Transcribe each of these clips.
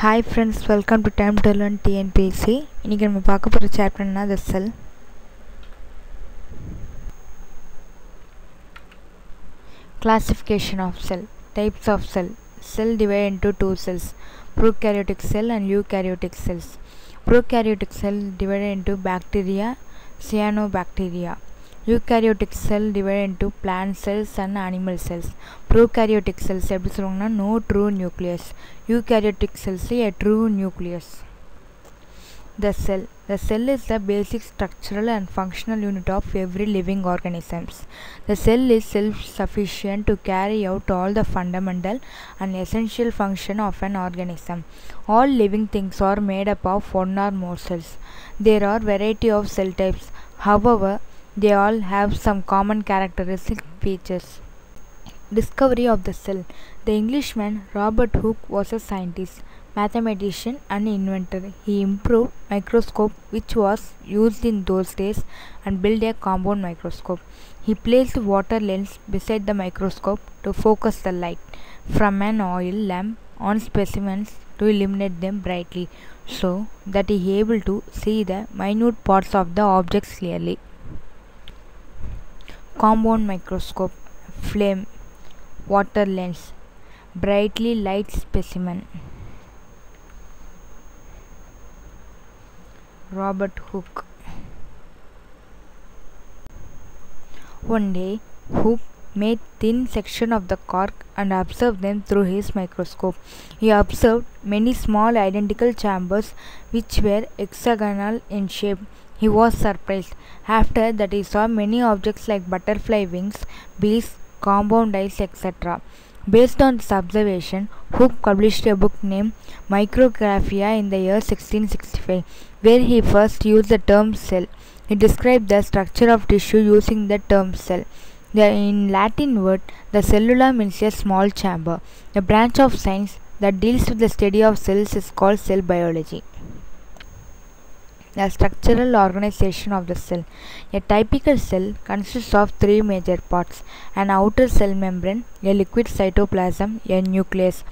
Hi friends welcome to time to learn TNPSC இன்றைக்கி நம்ம பார்க்க போகிற சாப்டர்னா த செல் classification of cell types of cell cell divided into two cells prokaryotic cell and eukaryotic cells prokaryotic cell divided into bacteria cyanobacteria eukaryotic cell divided into plant cells and animal cells prokaryotic cells எப்படி சொல்லுவாங்கன்னா no true nucleus eukaryotic cells a true nucleus the cell the cell is the basic structural and functional unit of every living organisms the cell is self-sufficient to carry out all the fundamental and essential function of an organism all living things are made up of one or more cells there are variety of cell types however they all have some common characteristic features. Discovery of the cell. The englishman robert hooke was a scientist mathematician and inventor. He improved microscope which was used in those days and built a compound microscope. He placed water lens beside the microscope to focus the light from an oil lamp on specimens to illuminate them brightly so that he able to see the minute parts of the objects clearly compound microscope flame water lens brightly light specimen. Robert hooke. One day hooke made thin section of the cork and observed them through his microscope. He observed many small identical chambers which were hexagonal in shape he was surprised. After that he saw many objects like butterfly wings bees compound eyes etc based on this observation hooke published a book named micrographia in the year 1665 where he first used the term cell. He described the structure of tissue using the term cell. The, in latin word the cellula means a small chamber. The branch of science that deals with the study of cells is called cell biology the structural organization of the cell. A typical cell consists of three major parts an outer cell membrane, a liquid cytoplasm, a nucleus.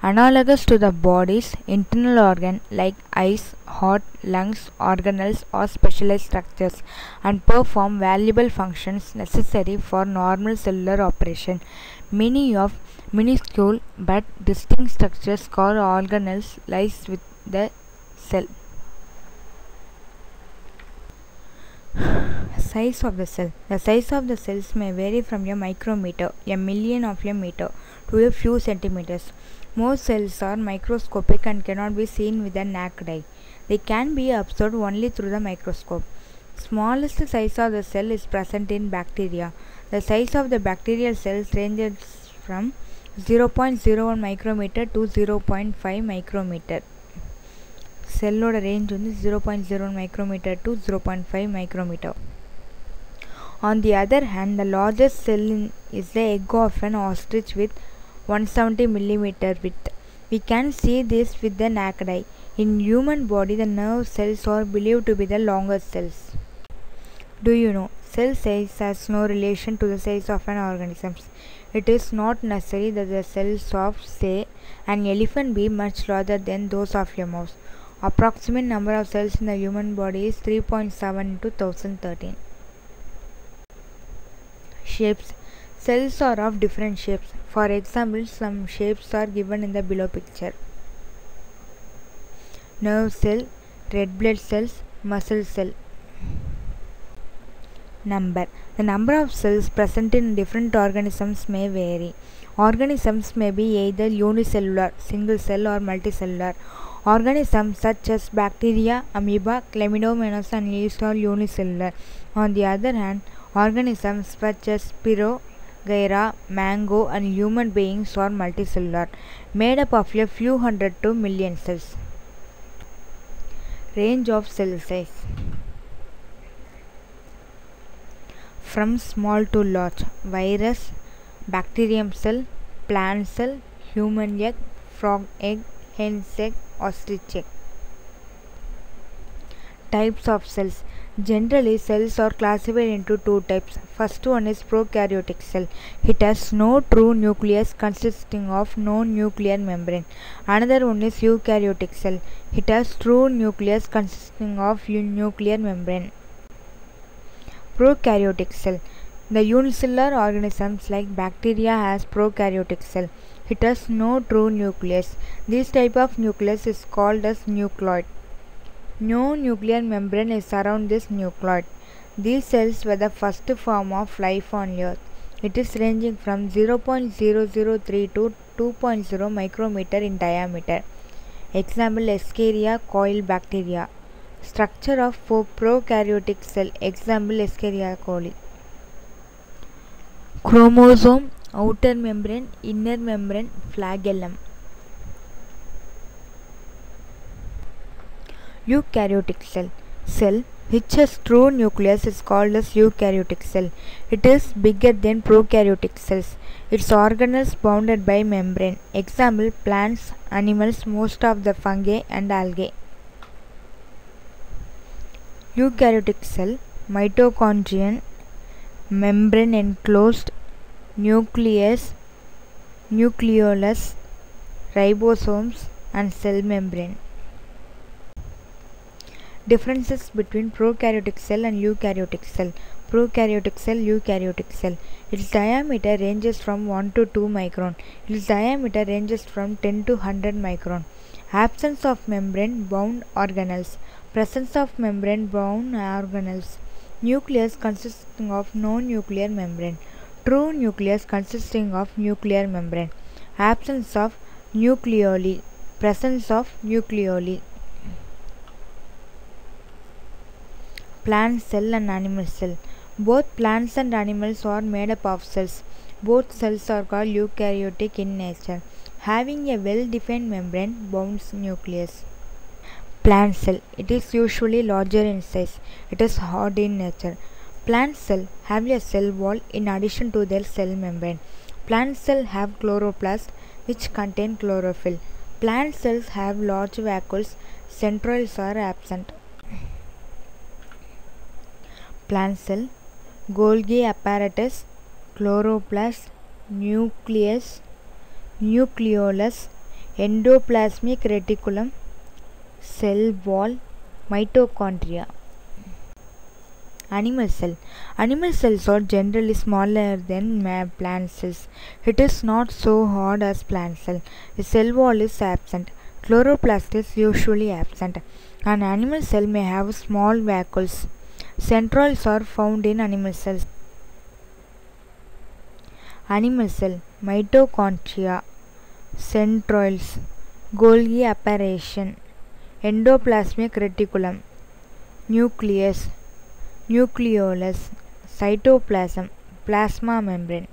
Analogous to the body's internal organ like eyes, heart, lungs, organelles or specialized structures and perform valuable functions necessary for normal cellular operation. Many of minuscule but distinct structures called organelles lies with the cell. Size of the cell the size of the cells may vary from a micrometer a million of a meter to a few centimeters. Most cells are microscopic and cannot be seen with the naked eye they can be observed only through the microscope. Smallest size of the cell is present in bacteria. The size of the bacterial cells ranges from 0.01 micrometer to 0.5 micrometer செல்லோட range வந்து zero point zero micrometre to zero point five micrometre on the other hand the largest sell is the egg of an ostrich with one seventy millimetre with we can see this with the naked eye in human body the nerve cells are believed to be the longest cells do you know cell size has no relation to the size of an organism it is not necessary that the cells of say an elephant be much larger than those of a mouse approximate number of cells in the human body is 3.7 into 1013 shapes. Cells are of different shapes. For example some shapes are given in the below picture. Nerve cell. Red blood cells. Muscle cell. Number. The number of cells present in different organisms may vary. Organisms may be either unicellular single cell or multicellular organisms such as bacteria amoeba chlamydomonas and yeast are unicellular. On the other hand organisms such as spiro Gaira, mango and human beings are multicellular, made up of a few hundred to million cells. Range of cell size. From small to large, virus, bacterium cell, plant cell, human egg, frog egg, hen's egg, Types of cells Generally, cells are classified into two types. First one is prokaryotic cell. It has no true nucleus consisting of no nuclear membrane. Another one is eukaryotic cell. It has true nucleus consisting of nuclear membrane. Prokaryotic cell. The unicellular organisms like bacteria has prokaryotic cell. It has no true nucleus. This type of nucleus is called as nucleoid. No nuclear membrane is around this nucleoid. These cells were the first form of life on Earth. It is ranging from 0.003 to 2.0 micrometer in diameter. Example Escherichia coli bacteria. Structure of prokaryotic cell. Example Escherichia coli. Chromosome, outer membrane, inner membrane, flagellum. Eukaryotic cell. Cell which has true nucleus is called as eukaryotic cell. It is bigger than prokaryotic cells. Its organelles bounded by membrane. Example plants, animals, most of the fungi and algae. Eukaryotic cell mitochondrion membrane enclosed nucleus nucleolus ribosomes and cell membrane Differences between prokaryotic cell and eukaryotic cell. Prokaryotic cell, eukaryotic cell. Its diameter ranges from 1 to 2 micron. Its diameter ranges from 10 to 100 micron. Absence of membrane bound organelles. Presence of membrane bound organelles. Nucleus consisting of non-nuclear membrane. True nucleus consisting of nuclear membrane. Absence of nucleoli. Presence of nucleoli. plant cell and animal cell. Both plants and animals are made up of cells. Both cells are called eukaryotic in nature, having a well-defined membrane bounds nucleus. Plant cell. It is usually larger in size. It is hard in nature. Plant cell have a cell wall in addition to their cell membrane. Plant cell have chloroplast which contain chlorophyll. Plant cells have large vacuoles. Centrioles are absent plant cell, Golgi apparatus, chloroplast, nucleus, nucleolus, endoplasmic reticulum, cell wall, mitochondria. Animal cell. Animal cells are generally smaller than plant cells. It is not so hard as plant cell. The cell wall is absent. Chloroplast is usually absent. An animal cell may have small vacuoles. Centrioles are found in animal cells. Animal cell, mitochondria, centrioles, Golgi apparatus, endoplasmic reticulum, nucleus, nucleolus, cytoplasm, plasma membrane.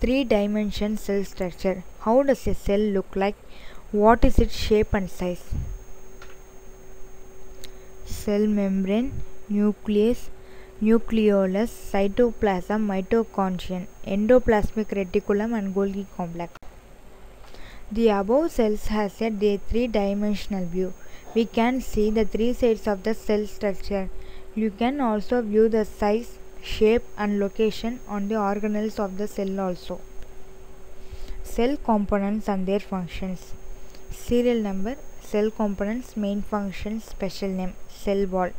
Three dimension cell structure. How does a cell look like? What is its shape and size? cell membrane, nucleus, nucleolus, cytoplasm, mitochondrion, endoplasmic reticulum and Golgi complex. The above cells has a three-dimensional view. We can see the three sides of the cell structure. You can also view the size, shape and location on the organelles of the cell also. Cell components and their functions. Serial number, cell components, main function, special name cell wall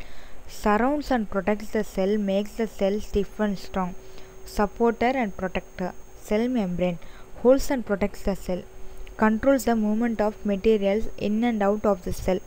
surrounds and protects the cell makes the cell stiff and strong supporter and protector cell membrane holds and protects the cell controls the movement of materials in and out of the cell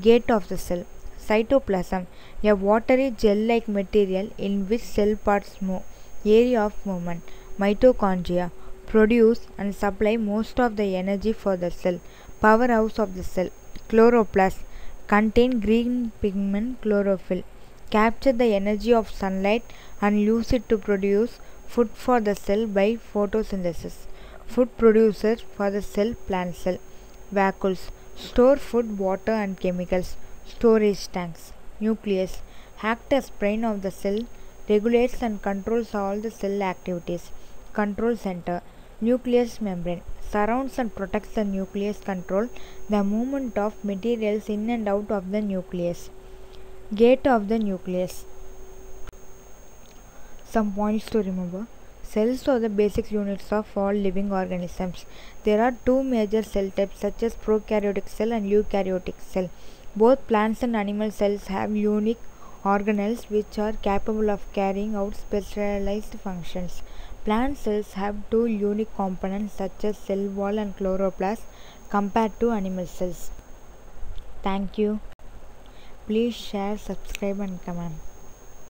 gate of the cell. Cytoplasm a watery gel like material in which cell parts move area of movement. Mitochondria produce and supply most of the energy for the cell powerhouse of the cell. Chloroplast contain green pigment chlorophyll, capture the energy of sunlight and use it to produce food for the cell by photosynthesis. Food producer for the cell plant cell. Vacuoles store food, water and chemicals. Storage tanks. Nucleus act as brain of the cell, regulates and controls all the cell activities. Control center Nucleus membrane surrounds and protects the nucleus control the movement of materials in and out of the nucleus. Gate of the nucleus. Some points to remember. Cells are the basic units of all living organisms. There are two major cell types such as prokaryotic cell and eukaryotic cell. Both plants and animal cells have unique organelles which are capable of carrying out specialized functions. Plant cells have two unique components such as cell wall and chloroplast compared to animal cells. Thank you. Please share, subscribe and comment.